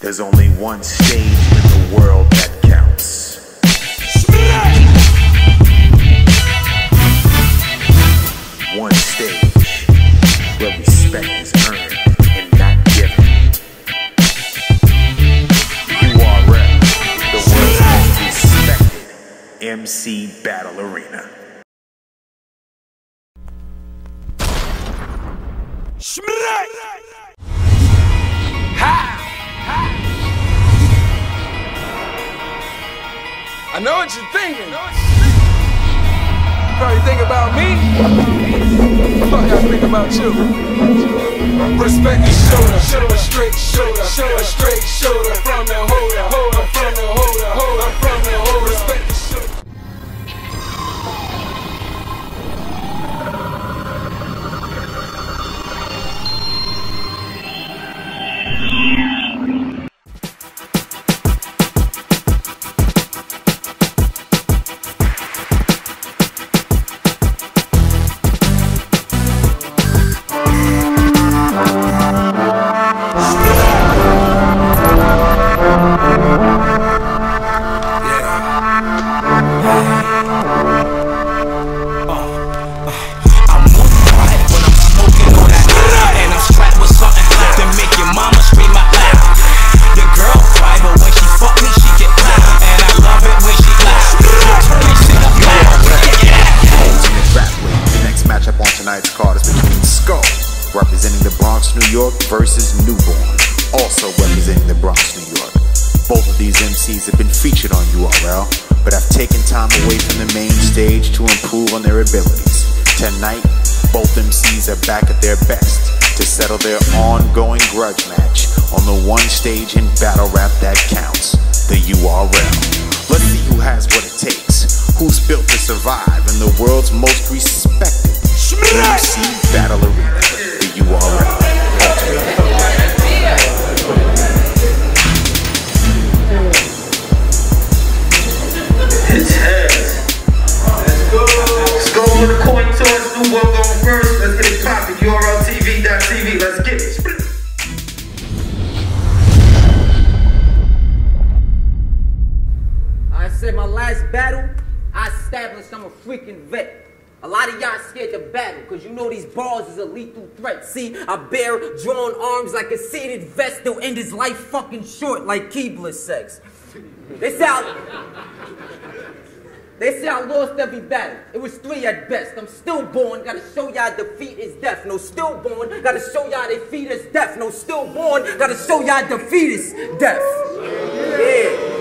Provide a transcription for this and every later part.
There's only one stage in the world that counts. One stage where respect is earned and not given. URL, the world's most respected MC Battle Arena. I know what you're thinking. You probably think about me. Fuck, I think about you. Respect the shoulder, a straight shoulder, a straight shoulder from the holder, holder from the holder, holder from the holder. Both of these MCs have been featured on URL, but have taken time away from the main stage to improve on their abilities. Tonight, both MCs are back at their best to settle their ongoing grudge match on the one stage in battle rap that counts, the URL. Let's see who has what it takes, who's built to survive in the world's most respected MC Battle Arena, the URL. With the coin toss. New going first. Let's get it. URLTV.tv. Let's get it. Split. I said my last battle, I established I'm a freaking vet. A lot of y'all scared to battle, cause you know these bars is a lethal threat. See, I bear drawn arms like a seated vest, they'll end his life fucking short like Keebler sex. Say I, they say I lost every battle. It was three at best. I'm stillborn, gotta show y'all defeat is death. No stillborn, gotta show y'all defeat is death. No stillborn, gotta show y'all defeat is death. Yeah.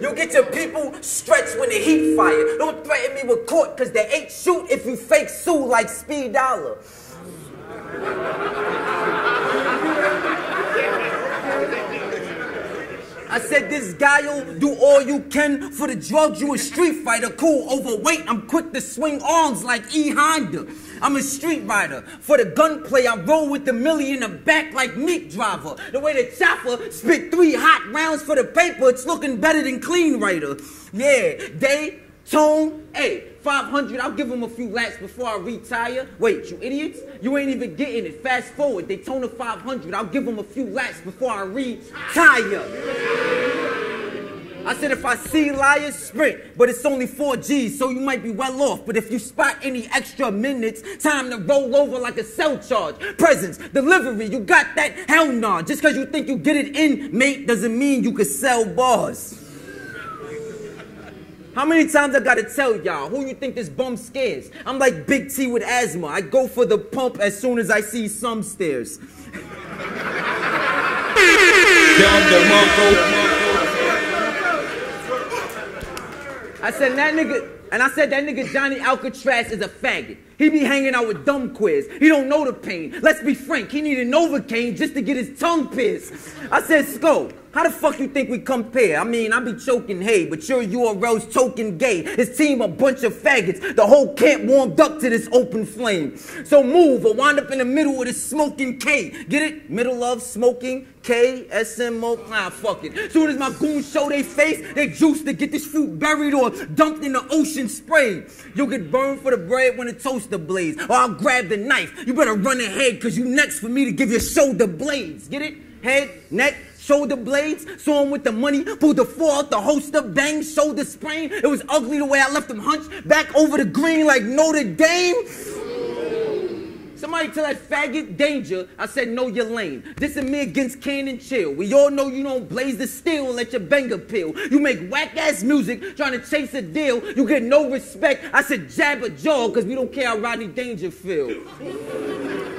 You get your people stretched when the heat fire. Don't threaten me with court, cause they ain't shoot if you fake sue like Speed Dollar. I said this guy'll do all you can for the drugs. You a street fighter, cool, overweight. I'm quick to swing arms like E Honda. I'm a street rider. For the gunplay, I roll with the millie in the back like meat driver. The way the chopper spit three hot rounds for the paper, it's looking better than clean writer. Yeah, they tone, hey, 500, I'll give them a few laps before I retire. Wait, you idiots? You ain't even getting it. Fast forward, they tone to 500, I'll give them a few laps before I retire. I said if I see liars, sprint, but it's only 4 G's, so you might be well off. But if you spot any extra minutes, time to roll over like a cell charge. Presents, delivery, you got that? Hell nah. Just cause you think you get it in, mate, doesn't mean you can sell bars. How many times I gotta tell y'all who you think this bum scares? I'm like Big T with asthma. I go for the pump as soon as I see some stairs. I said that nigga, and I said that nigga Johnny Alcatraz is a faggot. He be hanging out with dumb quiz. He don't know the pain. Let's be frank, he needed Novocaine just to get his tongue pierced. I said, Sco, how the fuck you think we compare? I mean, I be choking hay, but your URL's choking gay. His team a bunch of faggots. The whole camp warmed up to this open flame. So move or wind up in the middle of this smoking K. Get it? Middle of smoking K, SMO, nah, fuck it. Soon as my goons show they face, they juice to get this fruit buried or dumped in the ocean spray. You'll get burned for the bread when the toast toaster blades, or I'll grab the knife. You better run ahead, cause you next for me to give your shoulder blades. Get it? Head, neck, shoulder blades. Saw him with the money, pulled the four out the holster, bang, shoulder sprain. It was ugly the way I left him hunched back over the green like Notre Dame. Somebody tell that faggot danger. I said, no, you're lame. This is me against Cannon Chill. We all know you don't blaze the steel let your banger peel. You make whack ass music trying to chase a deal. You get no respect. I said, jab a jaw because we don't care how Rodney Danger feel.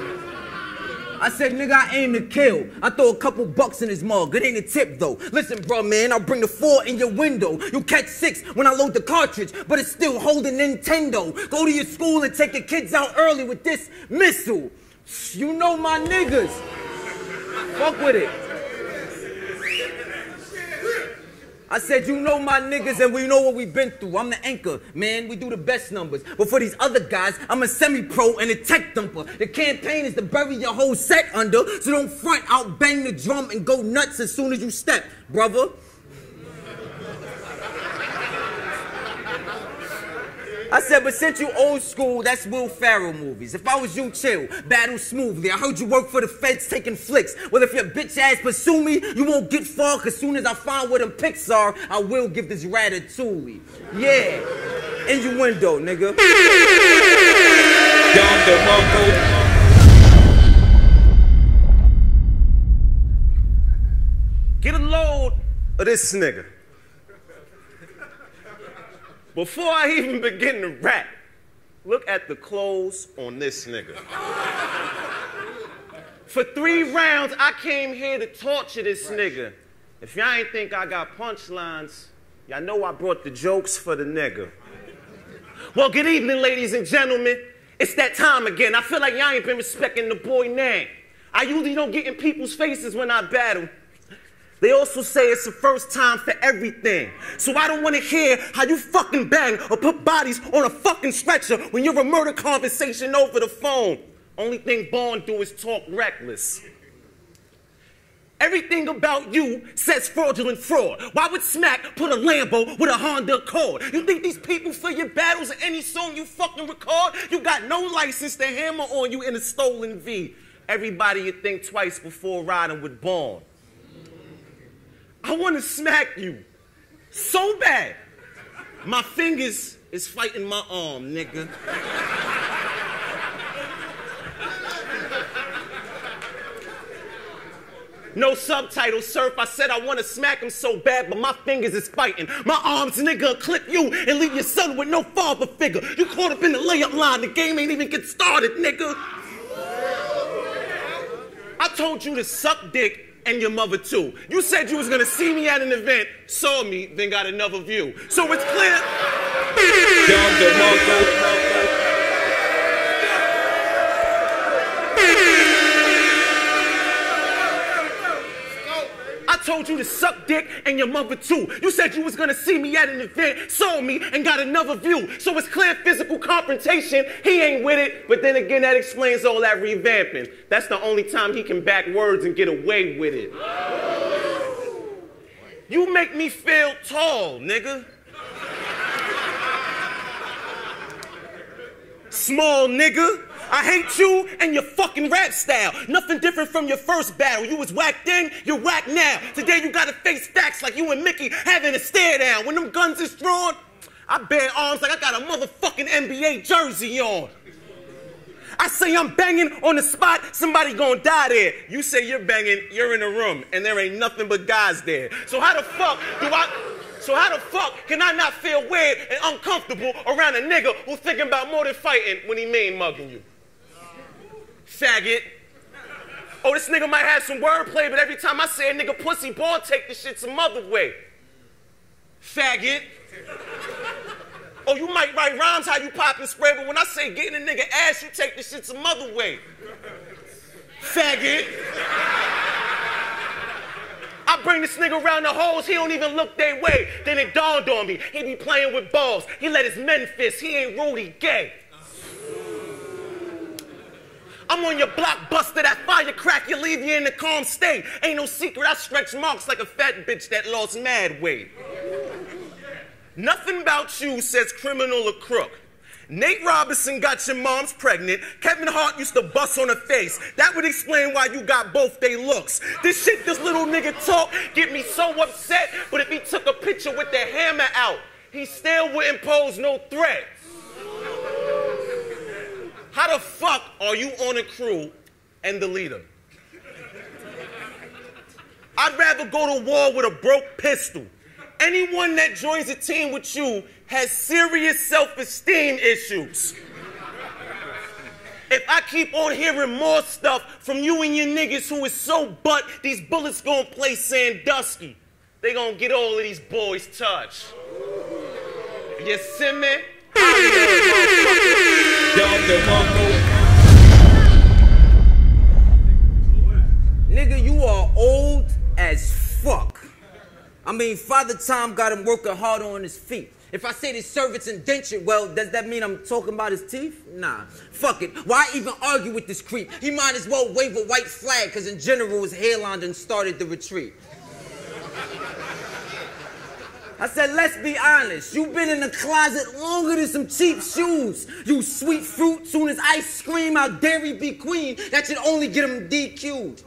I said, nigga, I aim to kill. I throw a couple bucks in his mug. It ain't a tip though. Listen, bro, man, I'll bring the four in your window. You catch six when I load the cartridge, but it's still holding Nintendo. Go to your school and take the kids out early with this missile. You know my niggas. Fuck with it. I said, you know my niggas and we know what we've been through. I'm the anchor, man. We do the best numbers. But for these other guys, I'm a semi-pro and a tech dumper. The campaign is to bury your whole set under, so don't front out, bang the drum, and go nuts as soon as you step, brother. I said, but since you old school, that's Will Ferrell movies. If I was you, chill, battle smoothly. I heard you work for the feds taking flicks. Well, if your bitch ass pursue me, you won't get far, cause soon as I find where them pics are, I will give this ratatouille. Yeah. Innuendo, nigga. Dom DeMarco. Get a load of this nigga. Before I even begin to rap, look at the clothes on this nigga. For three rounds, I came here to torture this nigga. If y'all ain't think I got punchlines, y'all know I brought the jokes for the nigga. Well, good evening, ladies and gentlemen. It's that time again. I feel like y'all ain't been respecting the boy name. I usually don't get in people's faces when I battle. They also say it's the first time for everything. So I don't want to hear how you fucking bang or put bodies on a fucking stretcher when you're a murder conversation over the phone. Only thing Bond do is talk reckless. Everything about you says fraudulent fraud. Why would Smack put a Lambo with a Honda Accord? You think these people for your battles or any song you fucking record? You got no license to hammer on you in a stolen V. Everybody you think twice before riding with Bond. I want to smack you so bad. My fingers is fighting my arm, nigga. No subtitle, surf. I said I want to smack him so bad, but my fingers is fighting. My arms, nigga, clip you and leave your son with no father figure. You caught up in the layup line. The game ain't even get started, nigga. I told you to suck dick and your mother too. You said you was gonna see me at an event, saw me, then got another view. So it's clear. Told you to suck dick and your mother too. You said you was gonna see me at an event, saw me, and got another view. So it's clear physical confrontation. He ain't with it, but then again, that explains all that revamping. That's the only time he can back words and get away with it. You make me feel tall, nigga. Small nigga. I hate you and your fucking rap style. Nothing different from your first battle. You was whacked then, you're whack now. Today you gotta face facts like you and Mickey having a stare down. When them guns is drawn, I bear arms like I got a motherfucking NBA jersey on. I say I'm banging on the spot, somebody gonna die there. You say you're banging, you're in a room, and there ain't nothing but guys there. So how the fuck do I? So how the fuck can I not feel weird and uncomfortable around a nigga who's thinking about more than fighting when he mean mugging you? Faggot. Oh, this nigga might have some wordplay, but every time I say a nigga pussy ball, take this shit some other way. Faggot. Oh, you might write rhymes how you pop and spread, but when I say getting a nigga ass, you take this shit some other way. Faggot. I bring this nigga around the holes, he don't even look their way. Then it dawned on me, he be playing with balls. He let his men fist, he ain't Rudy gay. I'm on your blockbuster, that firecrack, you leave you in a calm state. Ain't no secret, I stretch marks like a fat bitch that lost mad weight. Nothing about you says criminal or crook. Nate Robinson got your mom's pregnant. Kevin Hart used to bust on her face. That would explain why you got both they looks. This shit, this little nigga talk, get me so upset. But if he took a picture with the hammer out, he still wouldn't pose no threat. How the fuck are you on a crew and the leader? I'd rather go to war with a broke pistol. Anyone that joins a team with you has serious self-esteem issues. If I keep on hearing more stuff from you and your niggas who is so butt, these bullets gonna play Sandusky. They gonna get all of these boys touched. You see me? Nigga, you are old as fuck. I mean, Father Time got him working hard on his feet. If I say the servant's indentured, well, does that mean I'm talking about his teeth? Nah. Fuck it. Why even argue with this creep? He might as well wave a white flag, because in general his hairline done started the retreat. I said, let's be honest. You've been in the closet longer than some cheap shoes. You sweet fruit, soon as ice cream, I scream out dairy be queen, that should only get them DQ'd.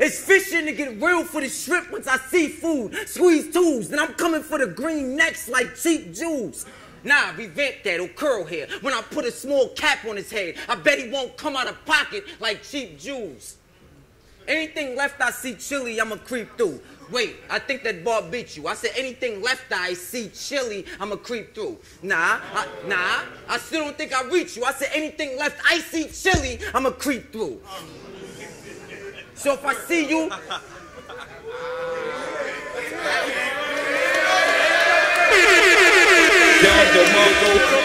It's fishing to get real for the shrimp once I see food. Squeeze tools, then I'm coming for the green necks like cheap jewels. Nah, revamp that or curl hair. When I put a small cap on his head, I bet he won't come out of pocket like cheap jewels. Anything left I see chili, I'ma creep through. Wait, I think that bar beat you. I said anything left I see chili, I'ma creep through. Nah, I, nah, I still don't think I reach you. I said anything left I see chili, I'ma creep through. So if I see you,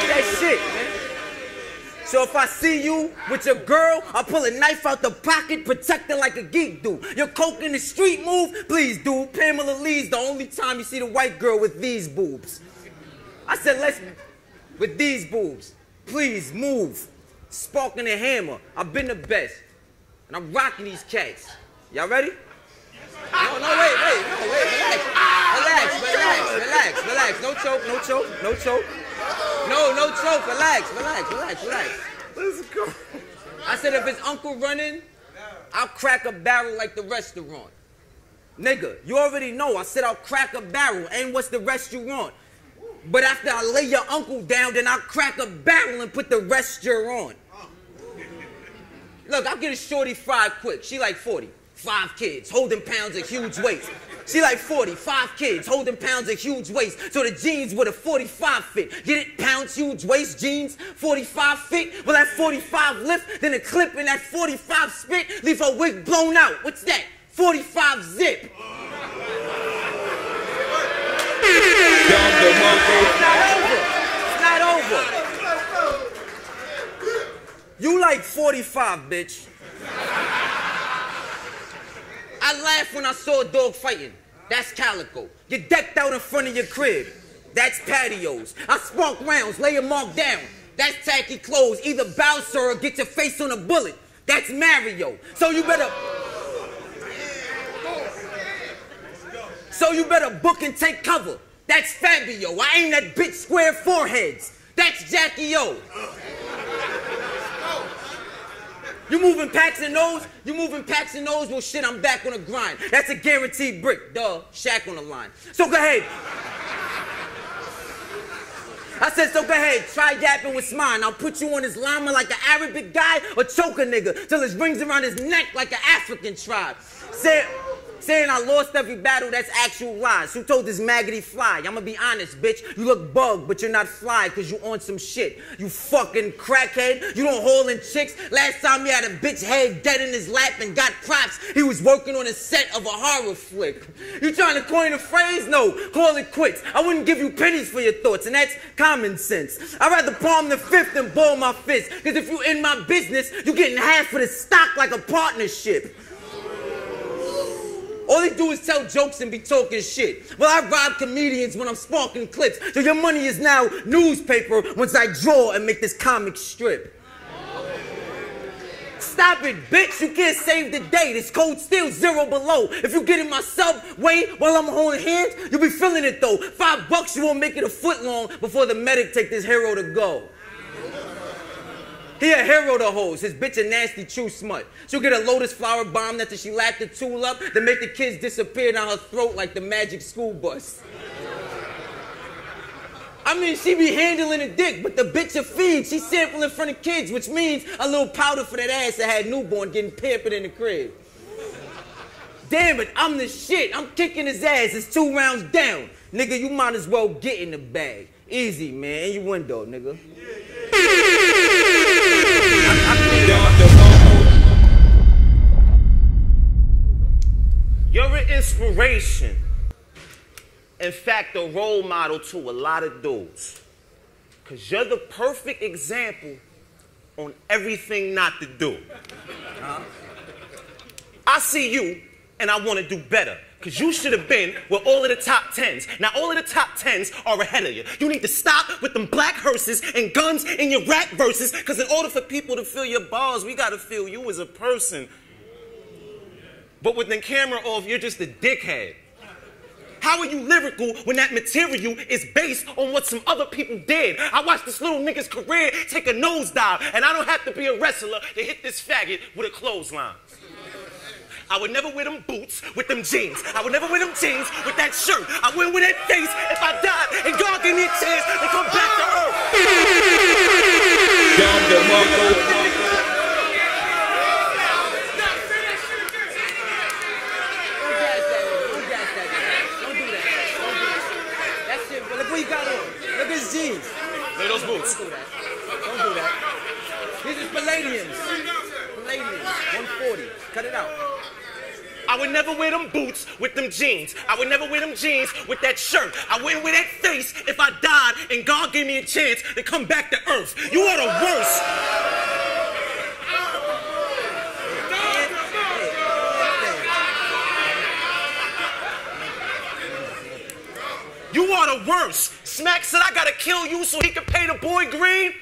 that shit. So if I see you with your girl, I pull a knife out the pocket, protect her like a geek do. Your coke in the street move, please do. Pamela Lee's the only time you see the white girl with these boobs. I said, let's, with these boobs, please move. Sparking the hammer, I've been the best. And I'm rocking these cats. Y'all ready? No, no, wait, wait, no, wait, relax. Relax, relax, relax, relax. No choke, no choke, no choke. No, no choke. Relax, relax, relax, relax. Let's go. I said if it's Uncle running, I'll crack a barrel like the restaurant. Nigga, you already know. I said I'll crack a barrel. Ain't what's the rest you want? But after I lay your uncle down, then I'll crack a barrel and put the rest you're on. Look, I'll get a shorty fried quick. She like 40. Five kids, holding pounds of huge weights. She like 40, five kids, holding pounds of huge waist. So the jeans with a 45 fit. Get it? Pounds, huge waist, jeans, 45 fit. Well, that 45 lift, then a clip in that 45 spit, leave her wig blown out. What's that? 45 zip. It's not over. It's not over. You like 45, bitch. I laughed when I saw a dog fighting. That's calico. You decked out in front of your crib. That's patios. I spark rounds, lay a mark down. That's tacky clothes. Either bounce or get your face on a bullet. That's Mario. So you better. So you better book and take cover. That's Fabio. I aim that bitch square foreheads. That's Jackie O. You moving packs and nose? You moving packs and nose? Well, shit, I'm back on the grind. That's a guaranteed brick. Duh, Shaq on the line. So go ahead. I said, so go ahead, try yapping with mine. I'll put you on his llama like an Arabic guy or choke a nigga till his rings around his neck like an African tribe. Say, saying I lost every battle, that's actual lies. Who told this maggoty fly? I'ma be honest, bitch. You look bug, but you're not fly because you on some shit. You fucking crackhead. You don't haul in chicks. Last time you had a bitch head dead in his lap and got props, he was working on a set of a horror flick. You trying to coin a phrase? No, call it quits. I wouldn't give you pennies for your thoughts, and that's common sense. I'd rather palm the fifth than ball my fist. Because if you in my business, you getting half of the stock like a partnership. All they do is tell jokes and be talking shit. Well, I rob comedians when I'm sparking clips. So your money is now newspaper once I draw and make this comic strip. Stop it, bitch. You can't save the day. This code still zero below. If you get in my subway while I'm holding hands, you'll be feeling it though. Five bucks, you won't make it a foot long before the medic take this hero to go. He a hero to hoes. His bitch a nasty true smut. She'll get a lotus flower bomb after she lapped the tool up, then make the kids disappear down her throat like the magic school bus. I mean, she be handling a dick, but the bitch a fiend. She sample in front of kids, which means a little powder for that ass that had newborn getting pampered in the crib. Damn it, I'm the shit. I'm kicking his ass. It's two rounds down. Nigga, you might as well get in the bag. Easy, man. In your window, nigga. You're an inspiration. In fact, a role model to a lot of dudes. Because you're the perfect example on everything not to do. I see you and I want to do better. Because you should have been with all of the top tens. Now, all of the top tens are ahead of you. You need to stop with them black hearses and guns in your rap verses. Because in order for people to feel your bars, we got to feel you as a person. But with the camera off, you're just a dickhead. How are you lyrical when that material is based on what some other people did? I watched this little nigga's career take a nosedive, and I don't have to be a wrestler to hit this faggot with a clothesline. I would never wear them boots with them jeans. I would never wear them jeans with that shirt. I wouldn't wear that face if I died and God gave me a chance to come back to earth. Don't gas that nigga. Don't gas that nigga. Don't do that. Don't do that. That shit, but look what you got on. Look at his jeans. Wear those boots. Don't do that. Don't do that. These is Palladiums. Palladiums. 140. Cut it out. I would never wear them boots with them jeans. I would never wear them jeans with that shirt. I wouldn't wear that face if I died and God gave me a chance to come back to earth. You are the worst. You are the worst. Smack said I gotta kill you so he can pay the boy green.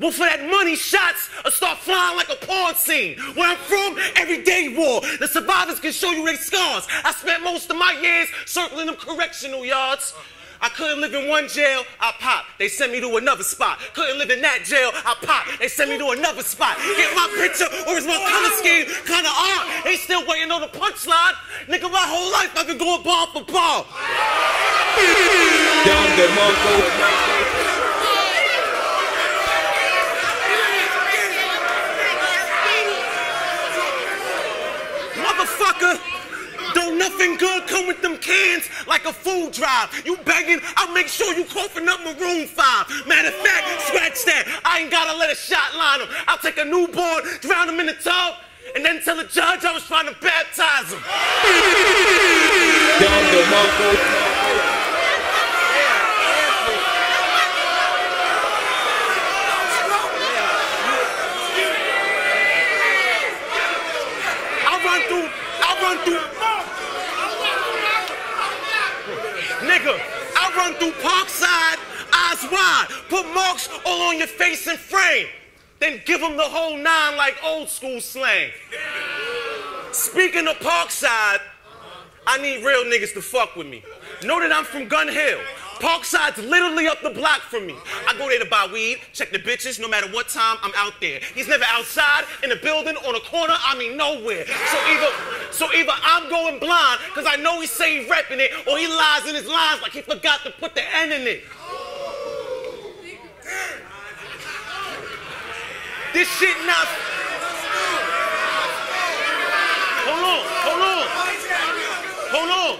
Well, for that money, shots start flying like a porn scene. Where I'm from, everyday war. The survivors can show you their scars. I spent most of my years circling them correctional yards. I couldn't live in one jail, I pop. They sent me to another spot. Couldn't live in that jail, I pop. They sent me to another spot. Get my picture, or is my color scheme kinda odd? They still waiting on the punchline. Nigga, my whole life I've been going bar for bar. Motherfucker, don't nothing good come with them cans like a food drive. You begging, I'll make sure you coughing up Maroon 5. Matter of fact, scratch that. I ain't gotta let a shot line him. I'll take a newborn, drown him in the tub, and then tell the judge I was trying to baptize him. I run through, I run through. Nigga, I run through Parkside, wide, put marks all on your face and frame, then give them the whole nine like old school slang. Speaking of Parkside, I need real niggas to fuck with me. Know that I'm from Gun Hill. Parkside's literally up the block from me. I go there to buy weed, check the bitches, no matter what time I'm out there. He's never outside, in a building, on a corner, I mean nowhere. So either, so either I'm going blind, cause I know he say he repping it, or he lies in his lines like he forgot to put the N in it. This shit not. Hold on, hold on. Hold on.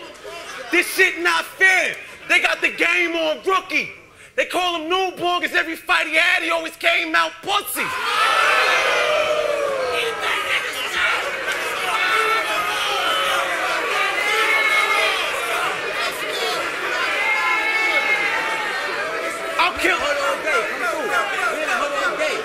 This shit not fair. They got the game on rookie. They call him newborn because every fight he had, he always came out pussy. I'll kill Hood all day. Come through. We in the hood all day.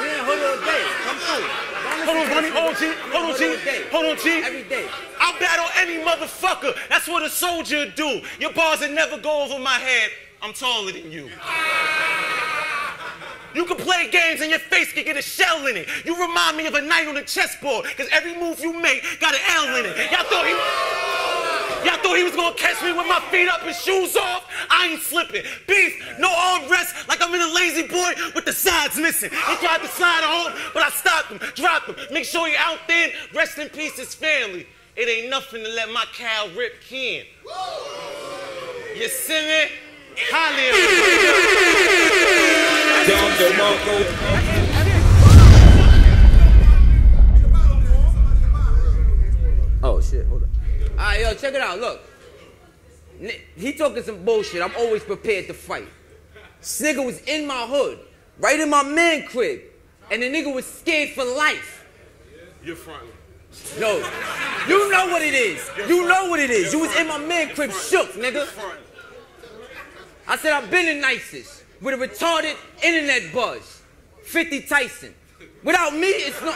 We in the hood all day. Come through. Hold on, listen Ronnie. to Hold on, this G. Hold on, G. Hold on, G. Every day. I'll battle any motherfucker. That's what a soldier do. Your bars will never go over my head. I'm taller than you. You can play games and your face can get a shell in it. You remind me of a knight on a chessboard, because every move you make got an L in it. Y'all thought he. Y'all thought he was gonna catch me with my feet up and shoes off? I ain't slipping. Beef, no armrest, like I'm in a lazy boy with the sides missing. He tried to slide home, but I stopped him, dropped him. Make sure he out there, rest in peace, his family. It ain't nothing to let my cow rip Ken. You see me? Holly. Dom DeMarco. Yo, check it out. Look. He talking some bullshit. I'm always prepared to fight. This nigga was in my hood, right in my man crib. And the nigga was scared for life. You're fronting. No. You know what it is. You know what it is. You was in my man crib shook, nigga. I said I've been in nicest with a retarded internet buzz. 50 Tyson. Without me, it's no.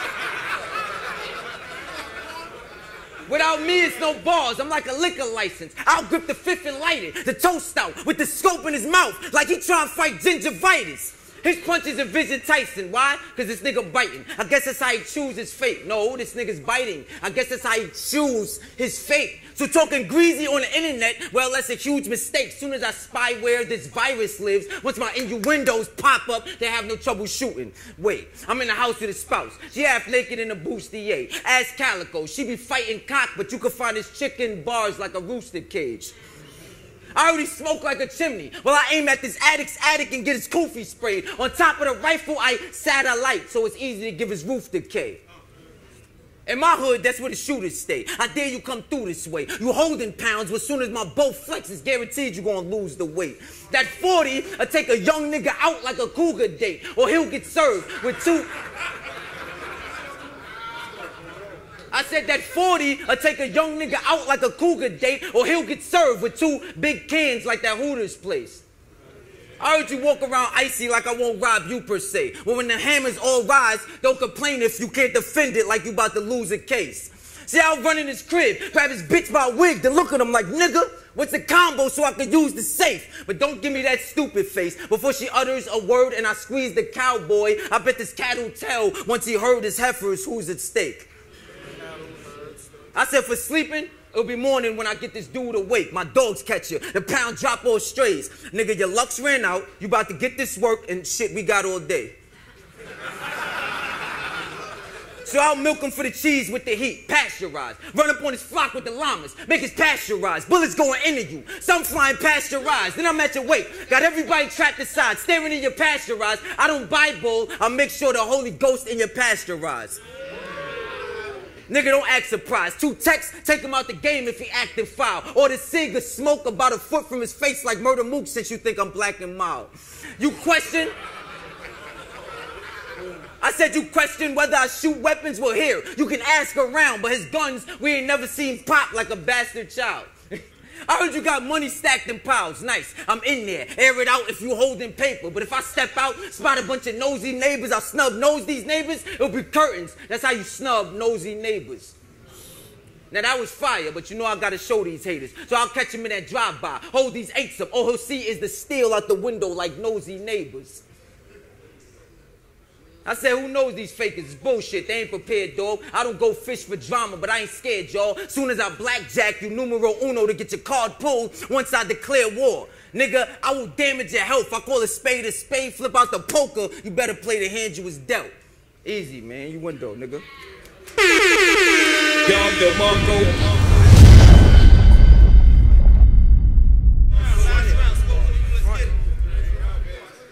Without me, it's no bars. I'm like a liquor license. I'll grip the fifth and light it. The toast out with the scope in his mouth, like he trying to fight gingivitis. His punches are Vision Tyson. Why? Because this nigga biting. I guess that's how he choose his fate. No, this nigga's biting. I guess that's how he choose his fate. So talking greasy on the internet, well, that's a huge mistake. Soon as I spy where this virus lives, once my innuendos pop up, they have no trouble shooting. Wait, I'm in the house with a spouse. She half naked in a bustier. Ass calico. She be fighting cock, but you can find his chicken bars like a rooster cage. I already smoke like a chimney. Well, I aim at this addict's attic and get his koofy sprayed. On top of the rifle, I satellite, so it's easy to give his roof decay. In my hood, that's where the shooters stay. I dare you come through this way. You holding pounds, but as soon as my bow flexes, guaranteed you gonna lose the weight. That 40, I take a young nigga out like a cougar date, or he'll get served with two. I said that 40 will take a young nigga out like a cougar date, or he'll get served with two big cans like that Hooters place. I heard you walk around icy like I won't rob you per se. Well, when the hammers all rise, don't complain if you can't defend it like you about to lose a case. See, I'll run in his crib, grab his bitch by wig, then look at him like, nigga, what's the combo so I can use the safe? But don't give me that stupid face before she utters a word and I squeeze the cowboy. I bet this cat will tell once he heard his heifers who's at stake. I said for sleeping, it'll be morning when I get this dude awake. My dogs catch you. The pound drop all strays. Nigga, your lucks ran out. You about to get this work and shit we got all day. So I'll milk him for the cheese with the heat, pasteurized. Run up on his flock with the llamas, make his pasteurized. Bullets going into you, some flying pasteurized. Then I'm at your weight, got everybody trapped aside, staring in your pasteurized. I don't bull, I make sure the Holy Ghost in your pasteurized. Nigga, don't act surprised. Two texts, take him out the game if he acting foul. Or the cig or smoke about a foot from his face like Murda Mook since you think I'm black and mild. You question? I said you question whether I shoot weapons, well here, you can ask around, but his guns, we ain't never seen pop like a bastard child. I heard you got money stacked in piles. Nice. I'm in there. Air it out if you holding paper. But if I step out, spot a bunch of nosy neighbors, I'll snub nose these neighbors, it'll be curtains. That's how you snub nosy neighbors. Now that was fire, but you know I gotta show these haters. So I'll catch him in that drive-by. Hold these eights up. All he'll see is the steel out the window like nosy neighbors. I said, who knows these fakers? It's bullshit. They ain't prepared, dog. I don't go fish for drama, but I ain't scared, y'all. Soon as I blackjack you numero uno to get your card pulled, once I declare war. Nigga, I will damage your health. I call a spade a spade, flip out the poker. You better play the hand you was dealt. Easy, man. You win though, nigga. Dom DeMarco.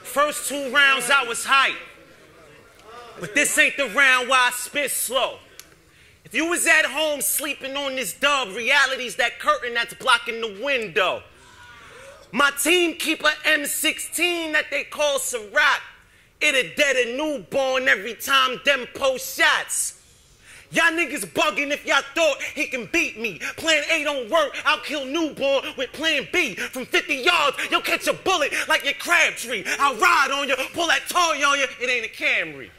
First two rounds I was hype. But this ain't the round where I spit slow. If you was at home sleeping on this dub, reality's that curtain that's blocking the window. My team keep a M16 that they call Ciroc. It'll dead a newborn every time them post shots. Y'all niggas bugging if y'all thought he can beat me. Plan A don't work, I'll kill newborn with plan B. From 50 yards, you'll catch a bullet like your Crabtree. I'll ride on you, pull that toy on you, it ain't a Camry.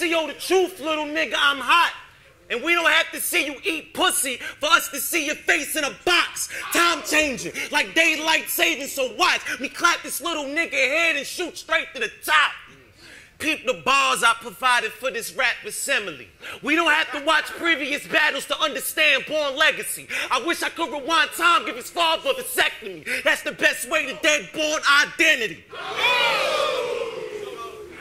Sco the truth, little nigga, I'm hot. And we don't have to see you eat pussy for us to see your face in a box. Time changing, like daylight saving, so watch me clap this little nigga head and shoot straight to the top. Peep the bars I provided for this rap assembly. We don't have to watch previous battles to understand Born Legacy. I wish I could rewind time, give his father a vasectomy. That's the best way to dead Born identity.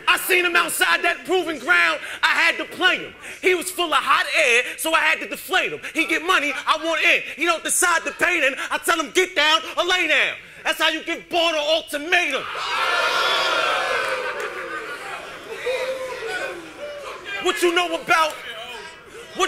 I seen him outside that proving ground. I had to play him. He was full of hot air, so I had to deflate him. He get money, I want in. He don't decide to paint in. I tell him get down or lay down. That's how you give Bart an ultimatum. What you know about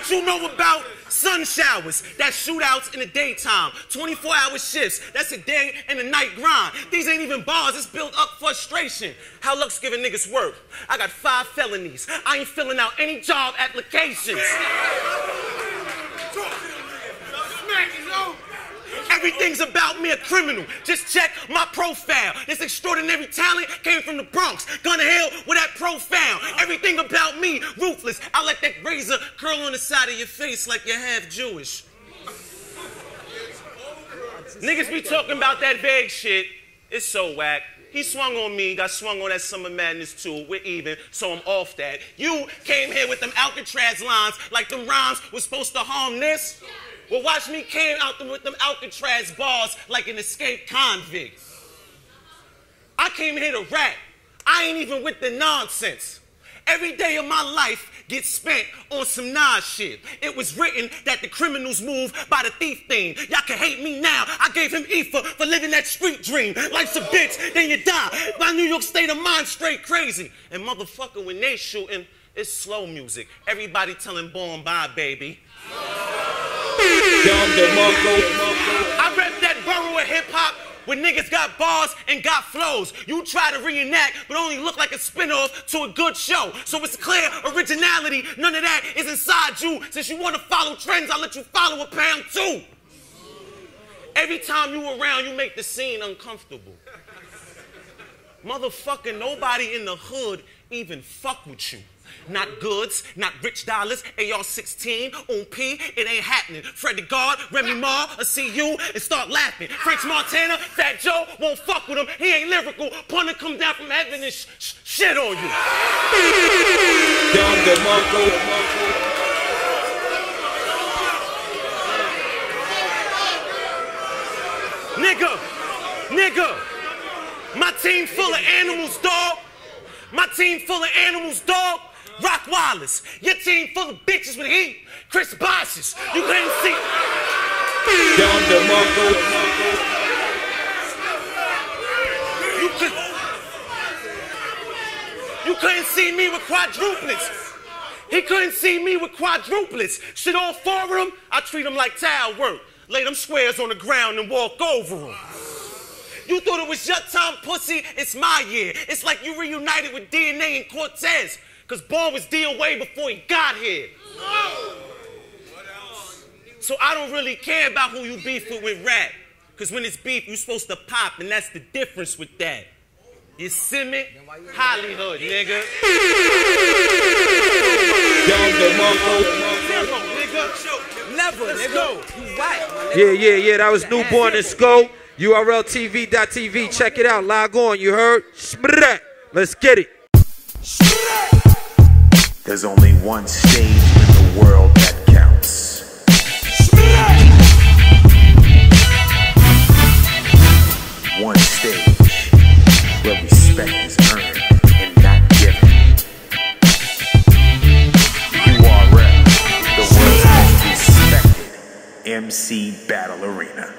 what you know about sun showers, That shootouts in the daytime, 24 hour shifts, that's a day and a night grind. These ain't even bars, it's built up frustration. How luck's giving niggas work? I got five felonies. I ain't filling out any job applications. Everything's about me a criminal. Just check my profile. This extraordinary talent came from the Bronx. Gonna hell with that profile. Everything about me, ruthless. I let that razor curl on the side of your face like you're half Jewish. Niggas be talking about that vague shit. It's so whack. He swung on me, got swung on that Summer Madness too. We're even, so I'm off that. You came here with them Alcatraz lines like the rhymes was supposed to harm this. Well, watch me came out them with them Alcatraz bars like an escaped convict. I came here to rap. I ain't even with the nonsense. Every day of my life gets spent on some Nas shit. It was written that the criminals move by the thief thing. Y'all can hate me now. I gave him EFA for living that street dream. Life's a bitch, then you die. My New York state of mind straight crazy. And motherfucker, when they shooting, it's slow music. Everybody telling Born Bye, baby. I rep that borough of hip hop where niggas got bars and got flows. You try to reenact, but only look like a spinoff to a good show. So it's clear originality, none of that is inside you. Since you want to follow trends, I'll let you follow a pound too. Every time you around, you make the scene uncomfortable. Motherfucker, nobody in the hood even fuck with you not Goodz, not rich dollars, AR 16, on P, it ain't happening. Freddie Guard, Remy Ma, I see you and start laughing. French Montana, Fat Joe won't fuck with him. He ain't lyrical. Punter come down from heaven and sh- sh- shit on you. Nigga, nigga, my team full of animals, dog. My team full of animals, dog. Rock Wallace. Your team full of bitches with heat. Chris Bosses. You couldn't see. Young Demarco, You could. You couldn't see me with quadruplets. He couldn't see me with quadruplets. Shit on four of them, I treat them like tile work. Lay them squares on the ground and walk over them. You thought it was your time, pussy? It's my year. It's like you reunited with DNA and Cortez. Because Ball was DOA before he got here. So I don't really care about who you beef with with rap. Because when it's beef, you're supposed to pop, and that's the difference with that. You see me? Hollywood, nigga. Yeah, yeah, yeah. That was NuBorn and Scope. URLTV.tv. Check it out. Log on. You heard? Let's get it. There's only one stage in the world that counts. One stage where respect is earned and not given. URL, the world's most respected MC Battle Arena.